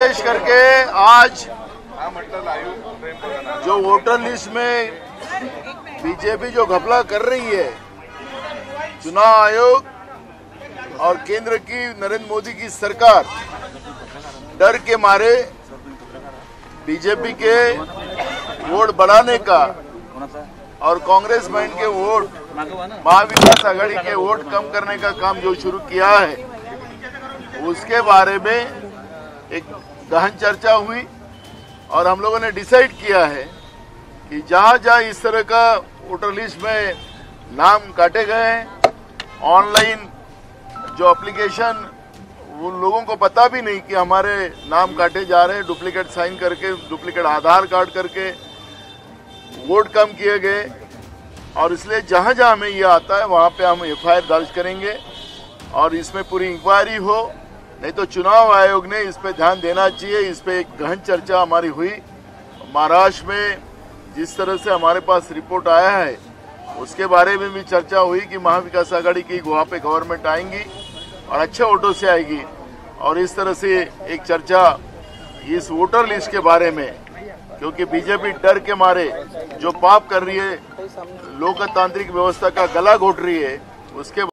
पेश करके आज जो वोटर लिस्ट में बीजेपी जो घपला कर रही है, चुनाव आयोग और केंद्र की नरेंद्र मोदी की सरकार, डर के मारे बीजेपी के वोट बढ़ाने का और कांग्रेस बैंड के वोट, महाविकास आघाड़ी के वोट कम करने का काम जो शुरू किया है, उसके बारे में एक गहन चर्चा हुई और हम लोगों ने डिसाइड किया है कि जहाँ जहाँ इस तरह का वोटर लिस्ट में नाम काटे गए हैं, ऑनलाइन जो एप्लीकेशन उन लोगों को पता भी नहीं कि हमारे नाम काटे जा रहे हैं डुप्लीकेट साइन करके डुप्लीकेट आधार कार्ड करके वोट कम किए गए। और इसलिए जहाँ जहाँ हमें ये आता है, वहाँ पे हम एफआईआर दर्ज करेंगे और इसमें पूरी इंक्वायरी हो। नहीं तो चुनाव आयोग ने इस पे ध्यान देना चाहिए। इस पे एक गहन चर्चा हमारी हुई। महाराष्ट्र में जिस तरह से हमारे पास रिपोर्ट आया है, उसके बारे में भी चर्चा हुई कि महाविकास आघाड़ी की वहाँ पे गवर्नमेंट आएँगी और अच्छे वोटों से आएगी। और इस तरह से एक चर्चा इस वोटर लिस्ट के बारे में, क्योंकि बीजेपी डर के मारे जो पाप कर रही है, लोकतांत्रिक व्यवस्था का गला घोट रही है, उसके